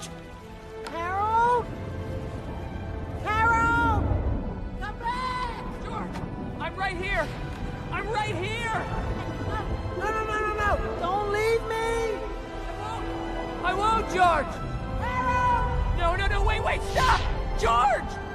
George! Harold! Come back! George! I'm right here! I'm right here! No, no, no, no, no! Don't leave me! I won't! I won't, George! Harold! No, no, no, wait, wait, stop! George!